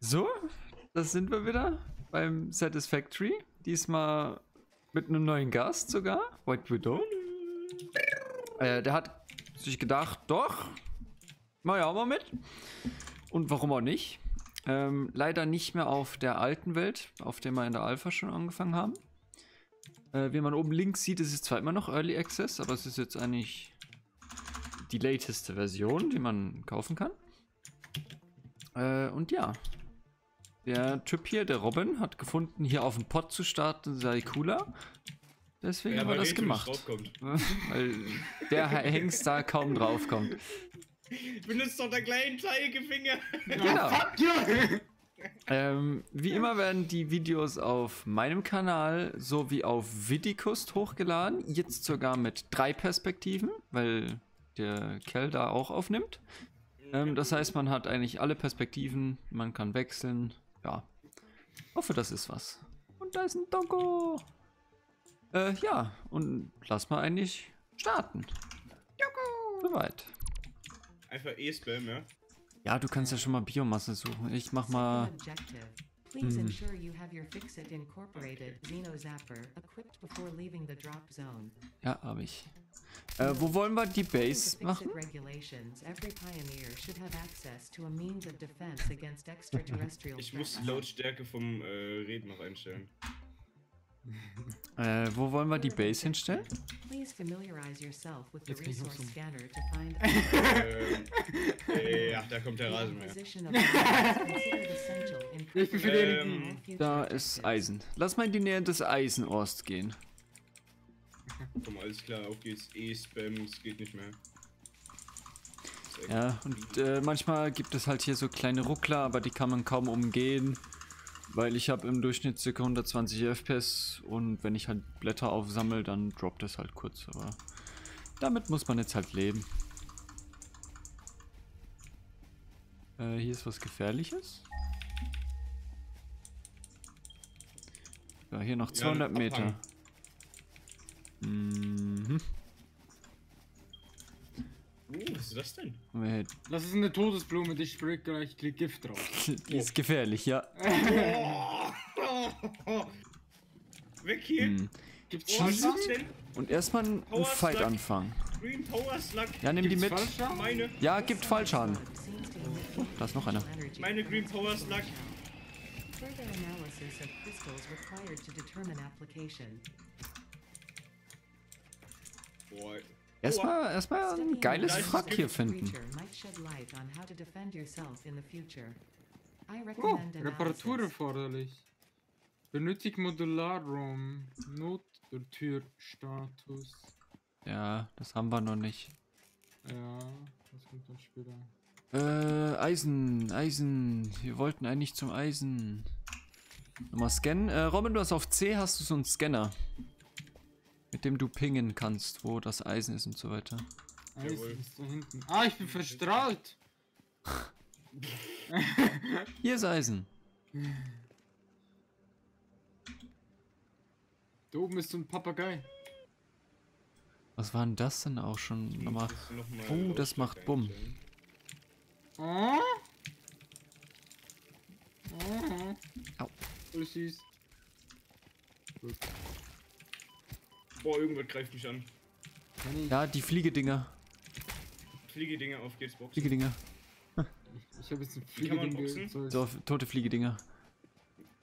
So, das sind wir wieder beim Satisfactory. Diesmal mit einem neuen Gast sogar, White Widow. Äh, der hat sich gedacht, doch, mal ja mal mit. Und warum auch nicht? Ähm, leider nicht mehr auf der alten Welt, auf der wir in der Alpha schon angefangen haben. Äh, wie man oben links sieht, ist es zwar immer noch Early Access, aber es ist jetzt eigentlich die lateste Version, die man kaufen kann. Äh, und ja, der Typ hier, der Robin, hat gefunden, hier auf den Pod zu starten sei cooler. Deswegen Ja, haben wir das gemacht. Weil der Hengst da kaum draufkommt. Benutzt doch der kleinen Zeigefinger. Genau. Ähm, wie immer werden die Videos auf meinem Kanal sowie auf Vidicust hochgeladen. Jetzt sogar mit drei Perspektiven, weil der Kerl da auch aufnimmt. Ähm, das heißt, man hat eigentlich alle Perspektiven, man kann wechseln. Ja. Hoffe, das ist was. Und da ist ein Doggo. Äh, ja, und lass mal eigentlich starten. Soweit. Einfach E-Spam, ja. Ja, du kannst ja schon mal Biomasse suchen. Ich mach mal. Please ensure you have your Fixit Incorporated Xeno Zapper equipped before leaving the drop zone. Ja, habe ich. Äh, wo wollen wir die Base machen? Fixit regulations, every pioneer should have access to a means of defense against extraterrestrial Ich muss die. Lautstärke vom äh, Reden noch einstellen. Äh, wo wollen wir die Base hinstellen? Please familiarize yourself with the resource scanner to find äh, ja, da kommt der Rasenmäher. Ich bin für Ähm, Da ist. Eisen. Lass mal in die Nähe des Eisenost gehen. Komm, alles klar, auf geht's. E-Spam, es geht nicht mehr. Ja, und äh, manchmal gibt es halt hier so kleine Ruckler, aber die kann man kaum umgehen. Weil ich habe im Durchschnitt ca. 120 FPS und wenn ich halt Blätter aufsammel, dann droppt es halt kurz. Aber damit muss man jetzt halt leben. Äh, hier ist was Gefährliches. Ja, hier noch Ja, 200 ein Meter. Mhm. Uh, was ist das denn? Das ist eine Todesblume, die spricht gleich krieg Gift drauf. Die ist gefährlich, ja. Oh. Weg hier! Hm. Gibt's Oh, Schießen? Und erstmal einen Power Fight Slug. anfangen. Green Power Slug. Ja, nimm die Gibt's mit. Fallschaden? Meine, Ja, gibt Fallschaden. Emit Da ist noch einer. meine Green Power Slug. Further analysis of crystals required to determine application. Boah. Erstmal, erstmal ein geiles das hier finden. Oh, Reparatur erforderlich. Benötigt Modularraum. Nottürstatus. Ja, das haben wir noch nicht. Ja, das kommt dann später. Äh, Eisen, Eisen. Wir wollten eigentlich zum Eisen. Nochmal scannen. Äh, Robin, du hast auf C hast du so einen Scanner. Mit dem du pingen kannst, wo das Eisen ist und so weiter. Eisen Jawohl. ist da hinten. Ah, ich bin verstrahlt. Hier ist Eisen. Da oben ist so ein Papagei. Was war denn das denn auch schon? Nochmal. Noch Oh, das macht Bumm. Oh? Oh. Au. Voll süß. Boah, irgendwas greift mich an. Ja, die Fliegedinger. Fliegedinger auf geht's Boxen. Fliegedinger. ich habe jetzt ein Wie kann man Fliegeding boxen? gezeugt. So, tote Fliegedinger.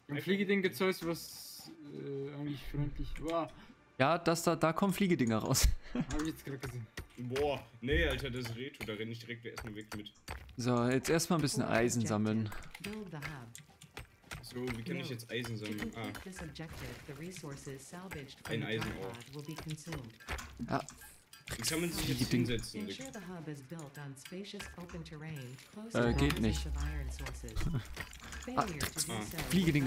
Ein Fliegeding gezeugt, was äh, eigentlich freundlich war. Ja, das da, da kommen Fliegedinger raus. Habe ich jetzt gerade gesehen. Boah, nee, Alter, das ist Reto, da renne ich direkt erstmal weg mit. So, jetzt erstmal ein bisschen Eisen sammeln. So, wie kann ich jetzt Eisen sammeln? Ah, complete this objective, the resources salvaged Ein consumed. Ja, wie kann man sich jetzt hinsetzen? Ensure the hub is built on spacious open terrain close Äh, geht nicht. ah.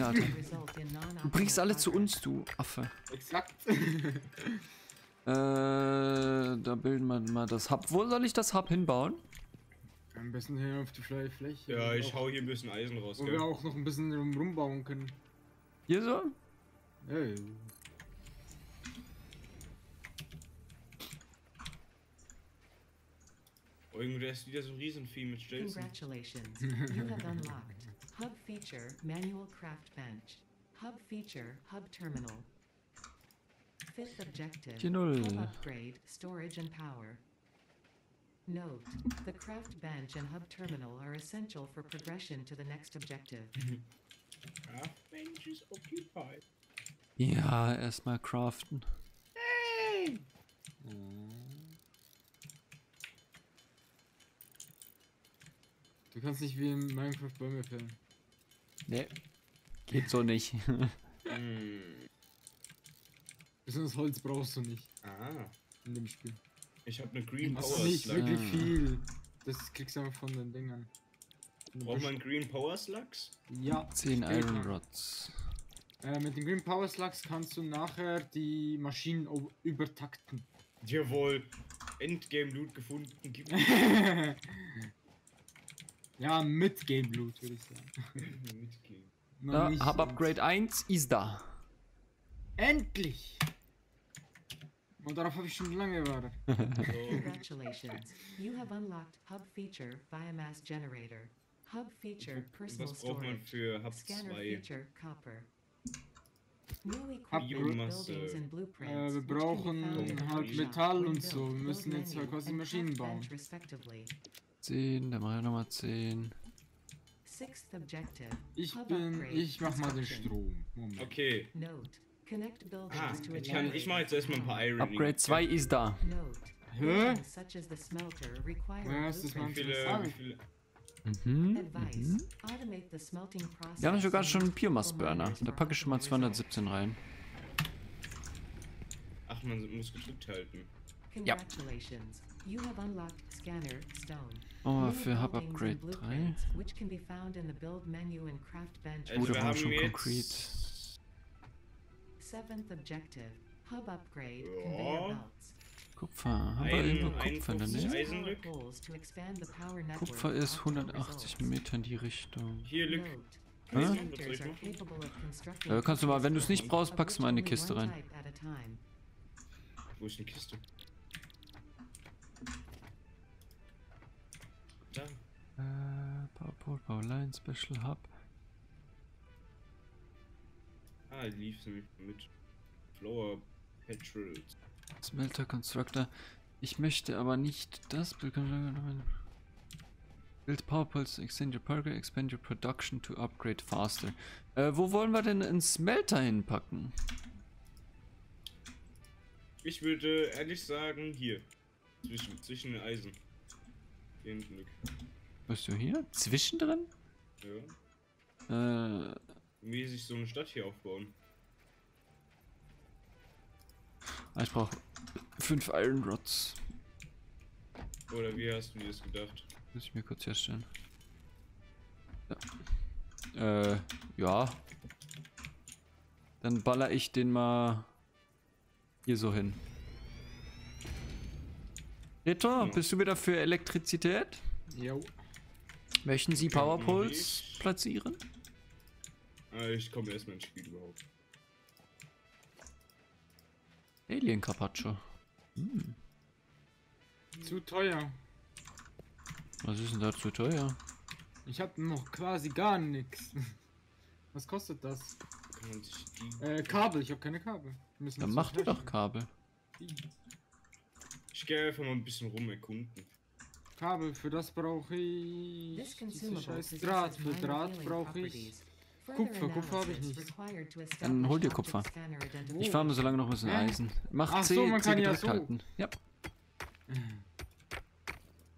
Alter. result in du bringst alle zu uns, du Affe. Exakt. Äh, da bilden wir mal das Hub. Wo soll ich das Hub hinbauen? Am besten hier auf die freie Fläche. Ja, ich hau hier ein bisschen Eisen raus, Wo wir gell? auch noch ein bisschen rum- rumbauen können. Hier so? Ja, ja. Oh, Junge, da ist wieder so ein Riesenvieh mit Stelzen. Congratulations. You have unlocked Hub Feature Manual Craft Bench. Hub Feature Hub Terminal. Fifth objective. Hub Upgrade Storage and Power. Note: The craft bench and hub terminal are essential for progression to the next objective. Ah, Bench is occupied. Ja, erstmal craften. Du kannst nicht wie in Minecraft Bäume fällen. Nee. Geht so nicht. Hm. Besonders Holz brauchst du nicht Ah, in dem Spiel. Ich habe eine Green Power nicht Slug. wirklich Ah. viel. Das kriegst du einfach von den Dingern. Braucht man. Green Power Slugs? Ja. 10 steht Iron. Rods. Äh, mit den Green Power Slugs kannst du nachher die Maschinen übertakten. Jawohl. Endgame Loot gefunden. Ja, mit Game Loot würde ich sagen. mitgehen. Noch Ja, nicht Hub ins- Upgrade 1 ist da. Endlich! Und darauf habe ich schon lange gewartet. Congratulations. You have unlocked Hub Feature Biomass Generator. Hub Feature Personal Was braucht man Storage. für Hub Scanner 2? Feature Copper. Hab- Biomasse. Äh, wir brauchen halt Metall und so. Wir müssen jetzt menu, quasi Maschinen bauen. bench respectively. 10, dann mache ich nochmal 10. Sixth objective. Ich bin. Ich mach mal den. Strom. Moment. Okay. Note. Ah, ich, kann, ich mache jetzt erstmal ein paar Iron. Upgrade 2 ist da. Hä? buildings Such as the smelter require Ja, ist das Wie mein viele, viele, Mhm. Mhm. Wir haben sogar so schon einen Biomass-Burner. Da packe ich schon mal optimal results. 217 rein. ach, man muss gedrückt halten. Congratulations. You have unlocked Scanner Stone. Oh, für Hub Upgrade and 3. blueprints, Which can be found in the build menu and craft bench. Also Gut, wir haben schon Concrete. Seventh objective. Hub upgrade. Ja. Conveyor belts. Kupfer. Haben wir irgendwo Kupfer in der 51 Nähe? Kupfer ist optimal 180 results. Meter in die Richtung. Hier, Lück. Ja, kannst du mal, wenn du es nicht brauchst, packst du mal in eine Kiste rein. Wo ist die Kiste? Da. Äh, Power Pole, Power Line, Special Hub. Die lief nämlich mit Flower Petrels. Smelter Constructor. Ich möchte aber nicht das. Build Power Poles, extend your power, expand your production to upgrade faster. Äh, wo wollen wir denn einen Smelter hinpacken? Ich würde ehrlich sagen, hier. Zwischen, zwischen den Eisen. Hier hinten. Bist du hier? Zwischendrin? Ja. Äh, Wie sich so eine Stadt hier aufbauen. ich brauche fünf Iron Rods. Oder wie hast du dir das gedacht? Muss ich mir kurz herstellen. Ja. Äh, ja. Dann baller ich den mal hier so hin. Reto, Ja. bist du wieder für Elektrizität? Jo. Möchten Sie Powerpoles platzieren? Ah, ich komme erstmal ins Spiel überhaupt. Alien Carpaccio. Hm, Zu teuer. was ist denn da zu teuer? Ich hab noch quasi gar nichts. Was kostet das? Kann man sich die. Äh, Kabel. Ich habe keine Kabel. Dann mach du doch. Kabel. Ich gehe einfach mal ein bisschen rum erkunden. Kabel, für das brauche ich. Scheiß Draht. Für Draht brauche ich. Kupfer, Kupfer habe ich nicht. Dann hol dir Kupfer. Ich farme so lange noch ein bisschen? Eisen. Mach Ach C, so, man C kann ja gedrückt so. halten. Ja.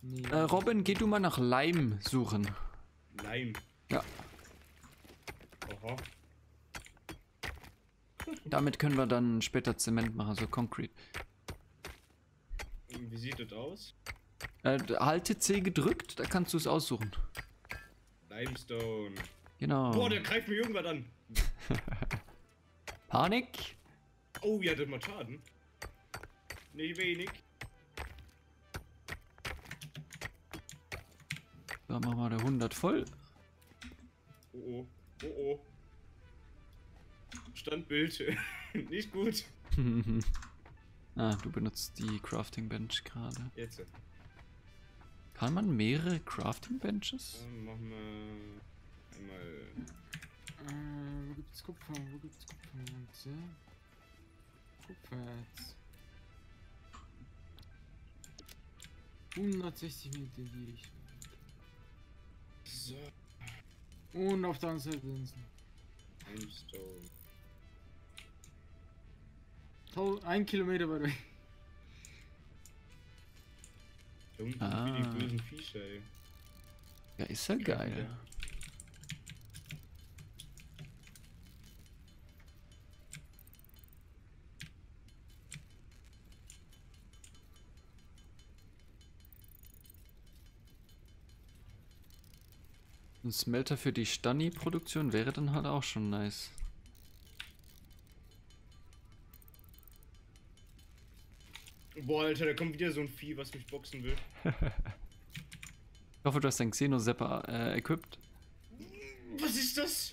Nee. Äh, Robin, geh du mal nach Leim suchen. Leim. Ja. Oha. Damit können wir dann später Zement machen, so Concrete. Wie sieht das aus? Äh, halte C gedrückt, da kannst du es aussuchen. Limestone. Genau. Boah, der greift mir irgendwann an. Panik. Oh, ja, das macht Schaden. Nicht wenig. Da machen wir der 100 voll. Oh oh. Oh oh. Standbild. Nicht gut. ah, du benutzt die Crafting Bench gerade. Jetzt. Kann man mehrere Crafting Benches? Dann machen wir einmal. Äh, wo gibt's Kupfer? Wo gibt's Kupfer? Kupfer. 160 Meter in die Richtung. So, Und auf der anderen Seite Insel. Limestone. Ein Kilometer weit weg. Da unten Ah. sind wie die bösen Viecher, ey. Ja, ist ja geil. Ja. Ein Smelter für die Stani-Produktion wäre dann halt auch schon nice. Boah, Alter, da kommt wieder so ein Vieh, was mich boxen will. Ich hoffe, du hast dein Xeno-Zapper äh, equipped. Was ist das?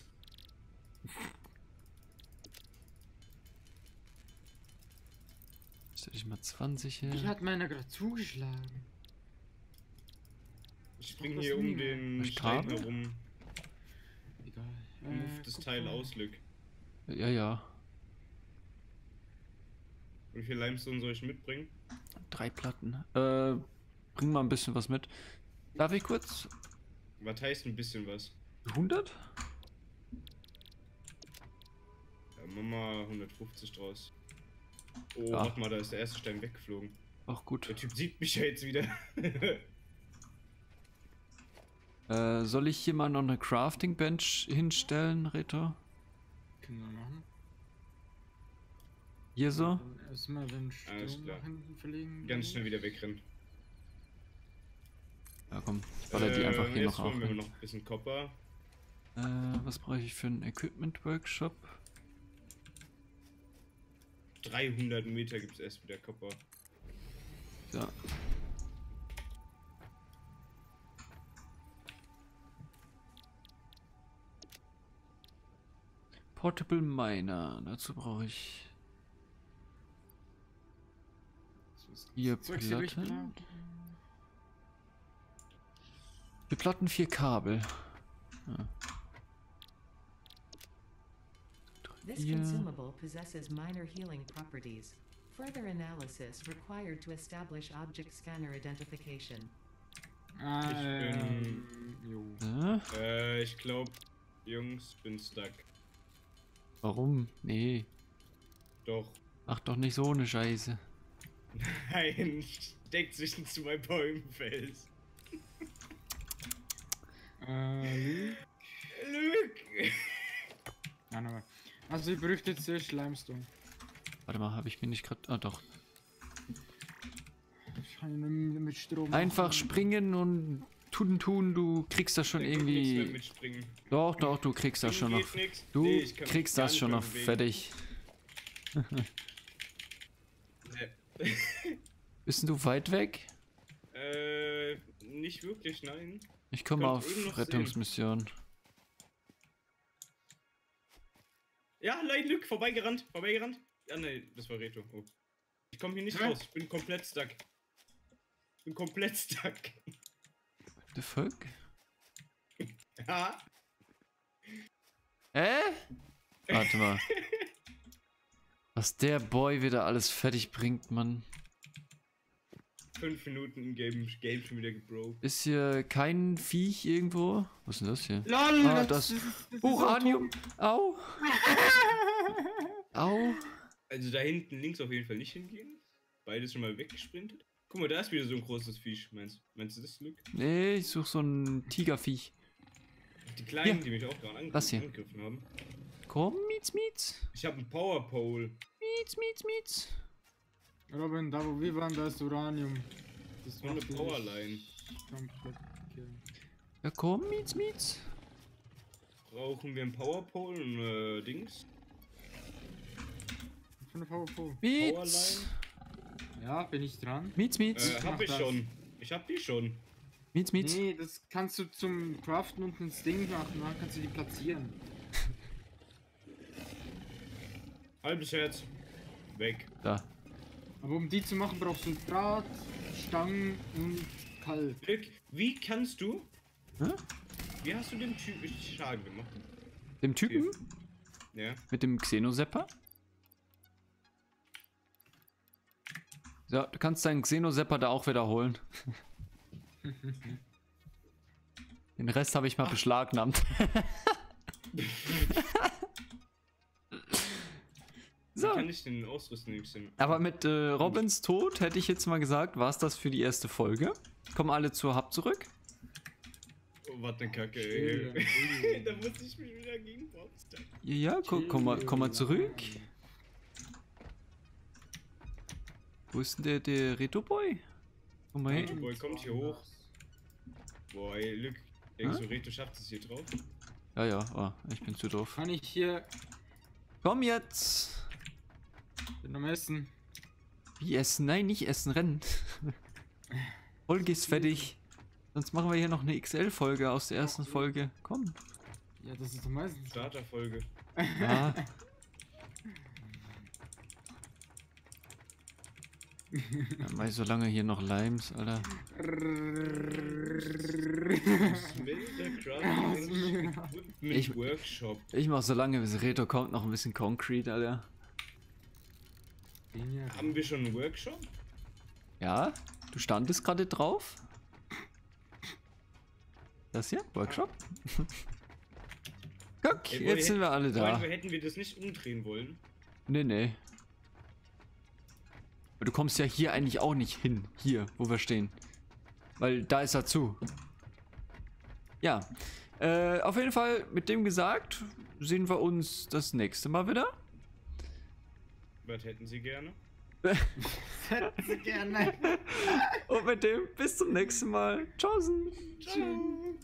Stell ich mal 20 her. Ich hat meiner gerade zugeschlagen. Ich spring das hier um den Stein herum. Egal. Move das Kupfer. Teil aus, Lück. Ja, ja. Wie viel Limestone soll ich mitbringen? Drei Platten. Äh, bring mal ein bisschen was mit. Darf ich kurz? Was heißt ein bisschen was? 100? Ja, machen wir 150 draus. Oh, Ja. warte mal, da ist der erste Stein weggeflogen. Auch gut. Der Typ sieht mich ja jetzt wieder. Äh, soll ich hier mal noch eine Crafting Bench hinstellen, Reto? Können wir machen. Hier so? Erstmal den Alles Strom klar. nach hinten verlegen. Ganz schnell wieder wegrennen. Ja, komm. Ich baller die einfach hier Äh, jetzt noch auf. holen wir noch ein bisschen Copper. Äh, was brauche ich für einen Equipment Workshop? 300 Meter gibt es erst wieder Copper. Ja. Portable Miner. Dazu brauche ich durch, Platten. Vier Platten, vier Kabel. This Yeah. consumable possesses minor healing properties. Further analysis required to establish object scanner identification. Ah, Ich ähm, jo. Äh, Äh, ich glaube, Jungs, bin stuck. Warum? Nee. Doch. Ach doch nicht so eine Scheiße. Nein, steckt zwischen zwei Bäumen fest. Äh, Lüg! Nein, aber. Also, ich bräuchte jetzt zuerst Limestone. Warte mal, habe ich mir nicht gerade. Ah doch. Ich kann mit Strom. Einfach machen. springen und tun tun, du kriegst das schon mehr irgendwie. Doch, doch, du kriegst das schon noch. nix. Du Nee, ich kriegst das schon noch bewegen. fertig. Bist du weit weg? Äh, nicht wirklich, nein. Ich komme Kommt auf Rettungsmission. Ja, nein, Lück, vorbeigerannt, vorbeigerannt. Ja, nein, das war Reto. Oh. Ich komme hier nicht Hä? raus, ich bin komplett stuck. Ich bin komplett stuck. The fuck? Ja, Hä? Warte mal. Was der Boy wieder alles fertig bringt, Mann. fünf Minuten im Game, Game schon wieder gebroke. Ist hier kein Viech irgendwo? Was ist denn das hier? LOL! Ah, das- ist Uranium! Au! Au! Also da hinten links auf jeden Fall nicht hingehen. Beides schon mal weggesprintet. Guck mal, da ist wieder so ein großes Viech. Meinst, meinst du das, Lück? Nee, ich suche so ein Tigerviech. Die kleinen, Hier. die mich auch gerade angegriffen, Das hier. angegriffen haben. Komm, Mietz, Mietz. Ich habe einen Power Pole. Mietz, Mietz, Mietz. Robin, da wo wir waren, da ist Uranium. Das Und eine Powerline. Ja, komm, Mietz, Mietz. Brauchen wir einen Power Pole und äh, Dings? Von der PowerPo. Mietz. Powerline? Ja, bin ich dran? Mietz, Mietz. Äh, hab ich das. schon. Ich hab die schon. Mietz, Mietz. Nee, das kannst du zum Craften und ins Ding machen, dann kannst du die platzieren. Halbes Herz. Weg. Da. Aber um die zu machen, brauchst du Draht, Stangen und Kalk. Glück, Wie kannst du. Hä? Wie hast du dem Typ Schaden gemacht? Dem Typen Ja. mit dem Xenosepper. So, du kannst deinen Xenosepper da auch wiederholen. Den Rest habe ich mal beschlagnahmt. So. Wie kann ich den ausrüsten? aber mit äh, Robins Tod hätte ich jetzt mal gesagt, war es das für die erste Folge. Kommen alle zur Hub zurück. Oh, was ne Kacke, ey. da muss ich mich wieder gegen. Ja, ja, komm, komm, mal, komm mal zurück. Wo ist denn der, der Reto-Boy? Komm mal hin. Boy, kommt hier hoch. Boah, ey, Lück. Denkst du, Reto schafft es hier drauf? Ja, ja, oh, ich bin zu doof. Kann ich hier Komm jetzt! bin am Essen? Wie essen? Nein, nicht essen, rennen. Folge ist fertig. Sonst machen wir hier noch eine XL-Folge aus der ersten Folge. Komm. Ja, das ist doch meistens. Starterfolge. Ja. ja mal so lange hier noch Limes, Alter. Ich- Workshop. Ich mach so lange, bis Reto kommt, noch ein bisschen Concrete, Alter. Haben wir schon einen Workshop? Ja, du standest gerade drauf. Das hier? Workshop? Guck, Ey, jetzt sind wir alle da. Wollen hätten wir das nicht umdrehen wollen? Nee, nee. Du kommst ja hier eigentlich auch nicht hin. Hier, wo wir stehen. Weil da ist er zu. Ja. Äh, auf jeden Fall, mit dem gesagt, sehen wir uns das nächste Mal wieder. Was hätten Sie gerne? Gerne. Und mit dem bis zum nächsten Mal. Tschaußen. Ciao.